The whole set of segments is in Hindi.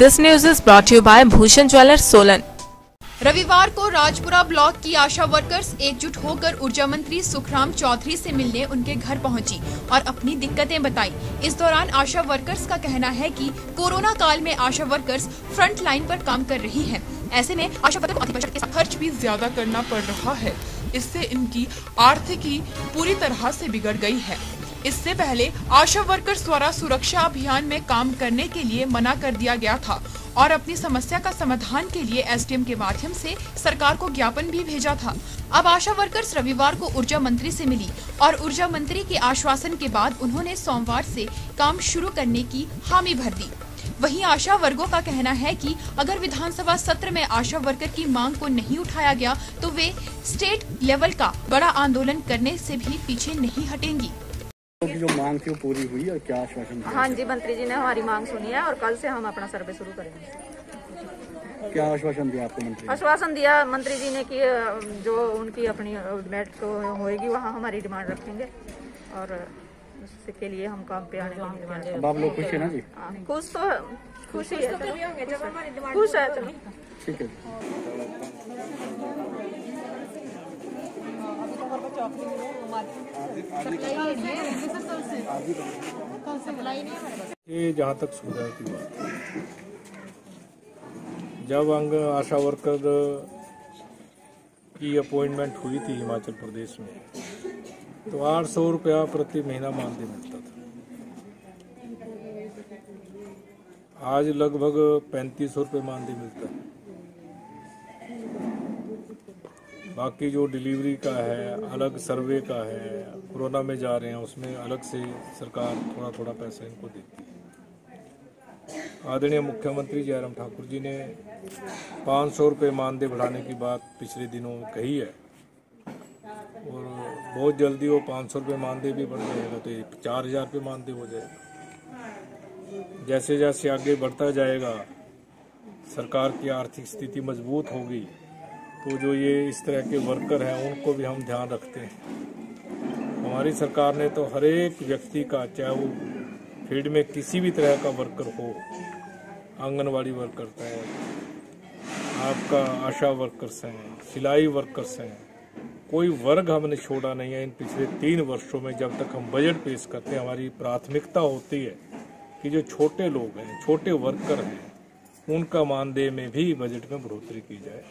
This news is brought to you by Bhushan Jewelers Solan. रविवार को राजपुरा ब्लॉक की आशा वर्कर्स एकजुट होकर ऊर्जा मंत्री सुखराम चौधरी से मिलने उनके घर पहुँची और अपनी दिक्कतें बताई इस दौरान आशा वर्कर्स का कहना है कि कोरोना काल में आशा वर्कर्स फ्रंट लाइन पर काम कर रही हैं। ऐसे में आशा वर्कर को के साथ खर्च भी ज़्यादा करना पड़ रहा है इससे इनकी आर्थिकी पूरी तरह से बिगड़ गई है इससे पहले आशा वर्कर्स द्वारा सुरक्षा अभियान में काम करने के लिए मना कर दिया गया था और अपनी समस्या का समाधान के लिए एसडीएम के माध्यम से सरकार को ज्ञापन भी भेजा था। अब आशा वर्कर्स रविवार को ऊर्जा मंत्री से मिली और ऊर्जा मंत्री के आश्वासन के बाद उन्होंने सोमवार से काम शुरू करने की हामी भर दी। वहीं आशा वर्गों का कहना है कि अगर विधानसभा सत्र में आशा वर्कर की मांग को नहीं उठाया गया तो वे स्टेट लेवल का बड़ा आंदोलन करने से भी पीछे नहीं हटेंगी। जो मांग थी वो पूरी हुई और क्या आश्वासन हाँ जी मंत्री जी ने हमारी मांग सुनी है और कल से हम अपना सर्वे शुरू करेंगे। क्या आश्वासन दिया आपको मंत्री आश्वासन दिया मंत्री जी ने कि जो उनकी अपनी मेट को होएगी वहाँ हमारी डिमांड रखेंगे और उसके लिए हम काम पे आने की आप लोग खुश है ना जी? हाँ, खुश तो खुश है खुश है ठीक है ये जहाँ तक सुविधा की बात जब अंग आशा वर्कर की अपॉइंटमेंट हुई थी हिमाचल प्रदेश में तो आठ सौ रुपया प्रति महीना मानदेय मिलता था। आज लगभग पैंतीस सौ रुपये मानदेय मिलता है। बाकी जो डिलीवरी का है, अलग सर्वे का है, कोरोना में जा रहे हैं, उसमें अलग से सरकार थोड़ा थोड़ा पैसा इनको देती है। आदरणीय मुख्यमंत्री जयराम ठाकुर जी ने पाँच सौ रुपये मानदेय बढ़ाने की बात पिछले दिनों कही है। और बहुत जल्दी वो पाँच सौ रुपये मानदेय भी बढ़ जाएगा तो चार हज़ार रुपये मानदेय हो जाएगा। जैसे जैसे आगे बढ़ता जाएगा, सरकार की आर्थिक स्थिति मज़बूत होगी तो जो ये इस तरह के वर्कर हैं, उनको भी हम ध्यान रखते हैं। हमारी सरकार ने तो हर एक व्यक्ति का, चाहे वो फ़ील्ड में किसी भी तरह का वर्कर हो, आंगनवाड़ी वर्कर है, आपका आशा वर्कर्स हैं, सिलाई वर्कर्स हैं, कोई वर्ग हमने छोड़ा नहीं है इन पिछले तीन वर्षों में, जब तक हम बजट पेश करते हैं, हमारी प्राथमिकता होती है कि जो छोटे लोग हैं, छोटे वर्कर हैं, उनका मानदेय में भी बजट में बढ़ोतरी की जाए।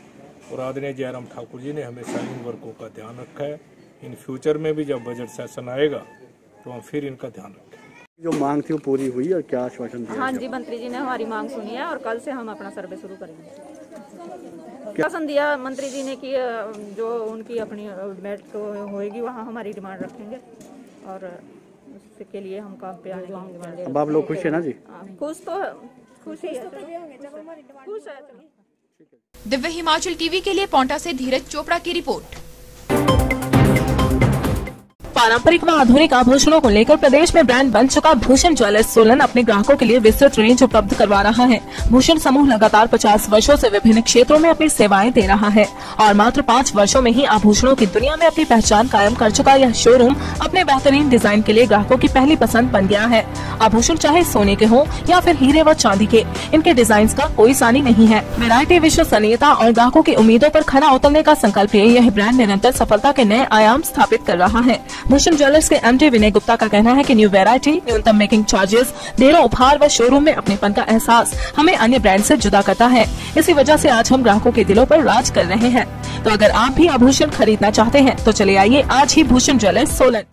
और आदरणीय जयराम ठाकुर जी ने हमेशा इन वर्गों का ध्यान रखा है। इन फ्यूचर में भी जब बजट सेशन आएगा तो हम फिर इनका ध्यान रखेंगे। जो मांग थी वो पूरी हुई और क्या आश्वासन हाँ जी मंत्री जी ने हमारी मांग सुनी है और कल से हम अपना सर्वे शुरू करेंगे। आश्वासन दिया मंत्री जी ने कि जो उनकी अपनी मेट को होएगी वहाँ हमारी डिमांड रखेंगे और उसके लिए हम काम पे आने अब आप लोग खुश है ना जी? हाँ, खुश तो खुश ही है। खुश है। चलो दिव्य हिमाचल टीवी के लिए पौंटा से धीरज चोपड़ा की रिपोर्ट। पारंपरिक व आधुनिक आभूषणों को लेकर प्रदेश में ब्रांड बन चुका भूषण ज्वेलर्स सोलन अपने ग्राहकों के लिए विस्तृत रेंज उपलब्ध करवा रहा है। भूषण समूह लगातार 50 वर्षों से विभिन्न क्षेत्रों में अपनी सेवाएँ दे रहा है और मात्र पाँच वर्षों में ही आभूषणों की दुनिया में अपनी पहचान कायम कर चुका यह शोरूम अपने बेहतरीन डिज़ाइन के लिए ग्राहकों की पहली पसंद बन गया है। आभूषण चाहे सोने के हों या फिर हीरे व चांदी के, इनके डिज़ाइन का कोई सानी नहीं है। वैरायटी विश्वसनीयता और ग्राहकों की उम्मीदों आरोप खरा उतरने का संकल्प यह ब्रांड निरंतर सफलता के नए आयाम स्थापित कर रहा है। भूषण ज्वेलर्स के एमडी विनय गुप्ता का कहना है कि न्यू वेरायटी न्यूनतम मेकिंग चार्जेस ढेरों उपहार व शोरूम में अपने पन का एहसास हमें अन्य ब्रांड से जुदा करता है। इसी वजह से आज हम ग्राहकों के दिलों पर राज कर रहे हैं। तो अगर आप भी आभूषण खरीदना चाहते हैं तो चले आइए आज ही भूषण ज्वेलर्स सोलन।